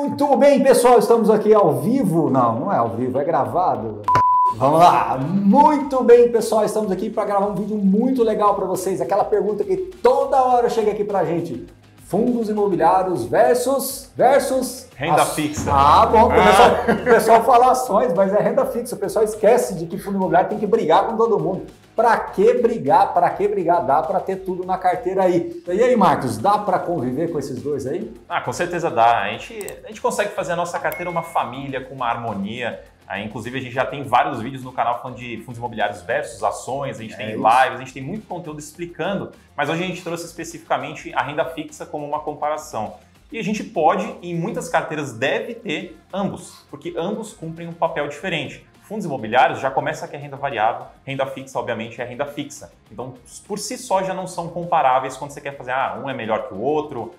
Muito bem, pessoal, estamos aqui ao vivo. Não, não é ao vivo, é gravado. Vamos lá. Muito bem, pessoal, estamos aqui para gravar um vídeo muito legal para vocês. Aquela pergunta que toda hora chega aqui para a gente. Fundos imobiliários versus versus renda as... fixa. Ah, bom, o pessoal, o pessoal fala ações, mas é renda fixa. O pessoal esquece de que fundo imobiliário tem que brigar com todo mundo. Para que brigar? Para que brigar? Dá para ter tudo na carteira aí. E aí, Marcos, dá para conviver com esses dois aí? Ah, com certeza dá. A gente, a gente consegue fazer a nossa carteira uma família com uma harmonia. Aí, inclusive, a gente já tem vários vídeos no canal falando de fundos imobiliários versus ações, a gente é tem isso. lives, a gente tem muito conteúdo explicando, mas hoje a gente trouxe especificamente a renda fixa como uma comparação. E a gente pode, e em muitas carteiras deve ter ambos, porque ambos cumprem um papel diferente fundos imobiliários já começa que é renda variável, renda fixa, obviamente, é renda fixa. Então, por si só, já não são comparáveis quando você quer fazer, ah, um é melhor que o outro.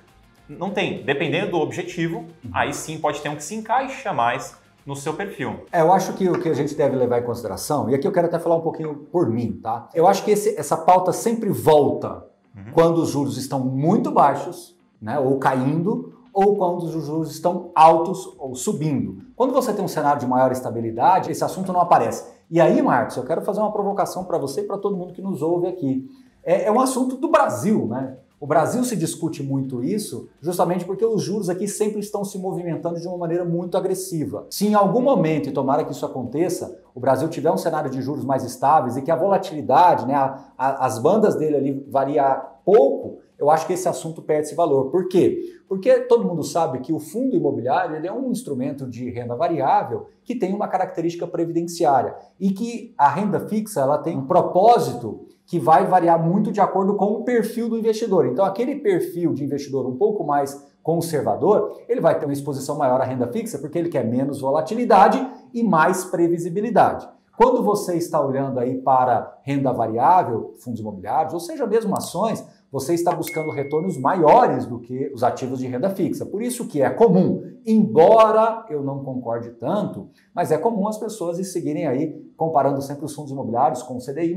Não tem. Dependendo do objetivo, uhum. aí sim pode ter um que se encaixa mais no seu perfil. É, eu acho que o que a gente deve levar em consideração, e aqui eu quero até falar um pouquinho por mim, tá? Eu acho que esse, essa pauta sempre volta uhum. quando os juros estão muito baixos, né, ou caindo, ou quando os juros estão altos ou subindo. Quando você tem um cenário de maior estabilidade, esse assunto não aparece. E aí, Marcos, eu quero fazer uma provocação para você e para todo mundo que nos ouve aqui. É, é um assunto do Brasil, né? O Brasil se discute muito isso justamente porque os juros aqui sempre estão se movimentando de uma maneira muito agressiva. Se em algum momento, e tomara que isso aconteça, o Brasil tiver um cenário de juros mais estáveis e que a volatilidade, né, a, a, as bandas dele ali variar pouco, eu acho que esse assunto perde esse valor. Por quê? Porque todo mundo sabe que o fundo imobiliário ele é um instrumento de renda variável que tem uma característica previdenciária e que a renda fixa ela tem um propósito que vai variar muito de acordo com o perfil do investidor. Então, aquele perfil de investidor um pouco mais conservador, ele vai ter uma exposição maior à renda fixa porque ele quer menos volatilidade e mais previsibilidade. Quando você está olhando aí para renda variável, fundos imobiliários, ou seja, mesmo ações, você está buscando retornos maiores do que os ativos de renda fixa. Por isso que é comum, embora eu não concorde tanto, mas é comum as pessoas seguirem aí comparando sempre os fundos imobiliários com o CDI+,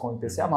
com o IPCA+,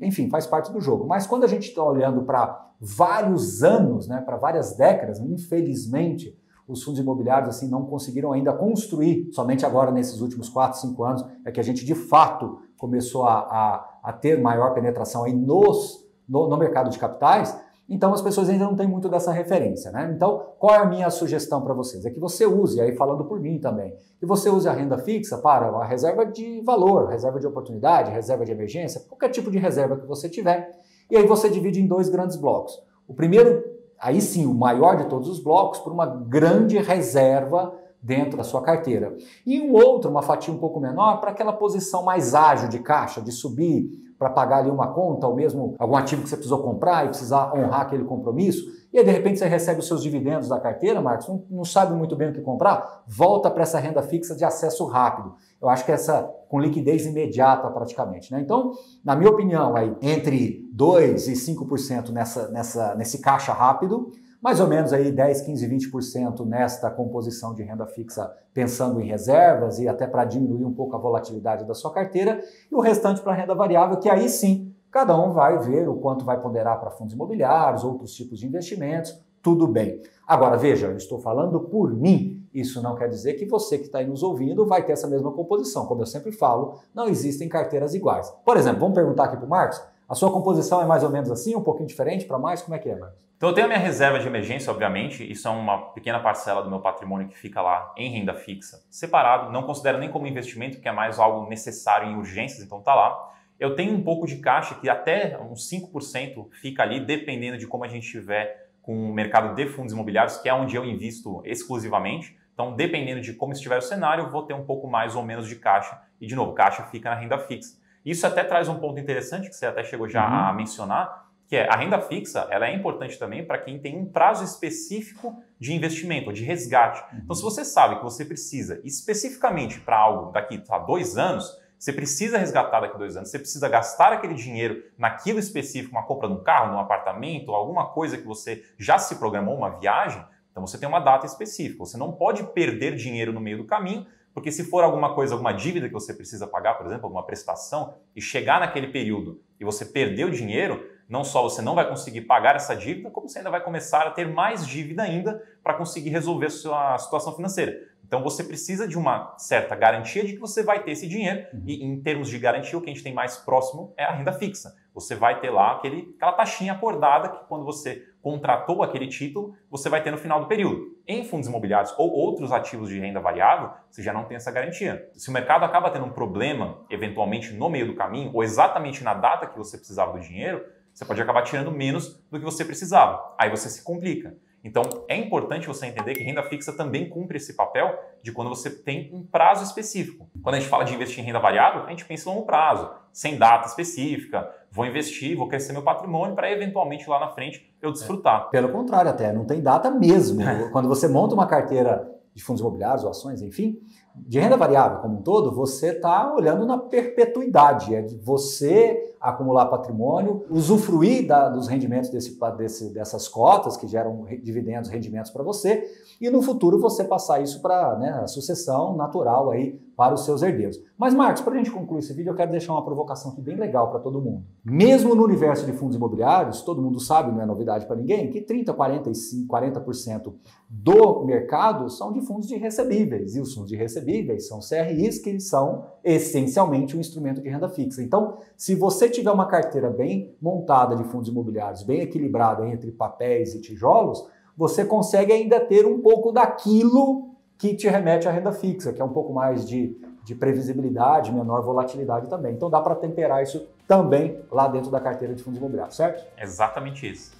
enfim, faz parte do jogo. Mas quando a gente está olhando para vários anos, né, para várias décadas, infelizmente, os fundos imobiliários assim não conseguiram ainda construir, somente agora nesses últimos 4, 5 anos, é que a gente de fato começou a, a, a ter maior penetração aí nos no, no mercado de capitais, então as pessoas ainda não têm muito dessa referência, né? Então, qual é a minha sugestão para vocês? É que você use, aí falando por mim também, que você use a renda fixa para a reserva de valor, reserva de oportunidade, reserva de emergência, qualquer tipo de reserva que você tiver. E aí você divide em dois grandes blocos. O primeiro, aí sim, o maior de todos os blocos, por uma grande reserva dentro da sua carteira. E um outro, uma fatia um pouco menor, para aquela posição mais ágil de caixa, de subir para pagar ali uma conta ou mesmo algum ativo que você precisou comprar e precisar honrar aquele compromisso. E aí, de repente, você recebe os seus dividendos da carteira, Marcos, não, não sabe muito bem o que comprar, volta para essa renda fixa de acesso rápido. Eu acho que essa com liquidez imediata praticamente. Né? Então, na minha opinião, aí, entre 2% e 5% nessa, nessa, nesse caixa rápido, mais ou menos aí 10, 15, 20% nesta composição de renda fixa, pensando em reservas e até para diminuir um pouco a volatilidade da sua carteira, e o restante para renda variável, que aí sim cada um vai ver o quanto vai ponderar para fundos imobiliários, outros tipos de investimentos, tudo bem. Agora, veja, eu estou falando por mim. Isso não quer dizer que você que está aí nos ouvindo vai ter essa mesma composição. Como eu sempre falo, não existem carteiras iguais. Por exemplo, vamos perguntar aqui para o Marcos: a sua composição é mais ou menos assim, um pouquinho diferente para mais? Como é que é, Marcos? Então eu tenho a minha reserva de emergência, obviamente, isso é uma pequena parcela do meu patrimônio que fica lá em renda fixa, separado, não considero nem como investimento, que é mais algo necessário em urgências, então tá lá. Eu tenho um pouco de caixa que até uns 5% fica ali, dependendo de como a gente estiver com o mercado de fundos imobiliários, que é onde eu invisto exclusivamente. Então, dependendo de como estiver o cenário, vou ter um pouco mais ou menos de caixa. E, de novo, caixa fica na renda fixa. Isso até traz um ponto interessante que você até chegou já uhum. a mencionar, que é a renda fixa, ela é importante também para quem tem um prazo específico de investimento, de resgate. Uhum. Então, se você sabe que você precisa especificamente para algo daqui a dois anos, você precisa resgatar daqui a dois anos, você precisa gastar aquele dinheiro naquilo específico, uma compra de um carro, de um apartamento, alguma coisa que você já se programou, uma viagem, então você tem uma data específica. Você não pode perder dinheiro no meio do caminho, porque se for alguma coisa, alguma dívida que você precisa pagar, por exemplo, alguma prestação, e chegar naquele período e você perder o dinheiro, não só você não vai conseguir pagar essa dívida, como você ainda vai começar a ter mais dívida ainda para conseguir resolver a sua situação financeira. Então você precisa de uma certa garantia de que você vai ter esse dinheiro. Uhum. E em termos de garantia, o que a gente tem mais próximo é a renda fixa. Você vai ter lá aquele, aquela taxinha acordada que quando você contratou aquele título, você vai ter no final do período. Em fundos imobiliários ou outros ativos de renda variável, você já não tem essa garantia. Se o mercado acaba tendo um problema, eventualmente no meio do caminho, ou exatamente na data que você precisava do dinheiro, você pode acabar tirando menos do que você precisava. Aí você se complica. Então, é importante você entender que renda fixa também cumpre esse papel de quando você tem um prazo específico. Quando a gente fala de investir em renda variável, a gente pensa em longo prazo, sem data específica. Vou investir, vou crescer meu patrimônio para eventualmente lá na frente eu desfrutar. É. Pelo contrário, até não tem data mesmo. quando você monta uma carteira de fundos imobiliários ou ações, enfim, de renda variável como um todo, você está olhando na perpetuidade, é de você acumular patrimônio, usufruir da, dos rendimentos desse, desse, dessas cotas que geram dividendos, rendimentos para você, e no futuro você passar isso para né, a sucessão natural aí para os seus herdeiros. Mas, Marcos, para a gente concluir esse vídeo, eu quero deixar uma provocação aqui bem legal para todo mundo. Mesmo no universo de fundos imobiliários, todo mundo sabe, não é novidade para ninguém, que 30%, 45%, 40% do mercado são de fundos de recebíveis. E os fundos de recebíveis são CRIs, que são essencialmente um instrumento de renda fixa. Então, se você tiver uma carteira bem montada de fundos imobiliários, bem equilibrada entre papéis e tijolos, você consegue ainda ter um pouco daquilo que te remete à renda fixa, que é um pouco mais de, de previsibilidade, menor volatilidade também. Então dá para temperar isso também lá dentro da carteira de fundos imobiliários, certo? Exatamente isso.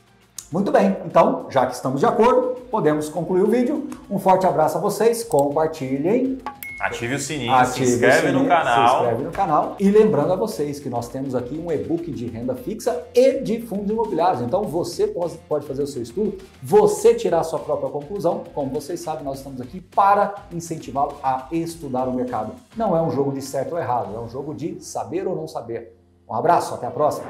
Muito bem, então, já que estamos de acordo, podemos concluir o vídeo. Um forte abraço a vocês, compartilhem. Ative o sininho, Ative se inscreve sininho, no canal. Se inscreve no canal. E lembrando a vocês que nós temos aqui um e-book de renda fixa e de fundos imobiliários. Então você pode, pode fazer o seu estudo, você tirar a sua própria conclusão. Como vocês sabem, nós estamos aqui para incentivá-lo a estudar o mercado. Não é um jogo de certo ou errado, é um jogo de saber ou não saber. Um abraço, até a próxima.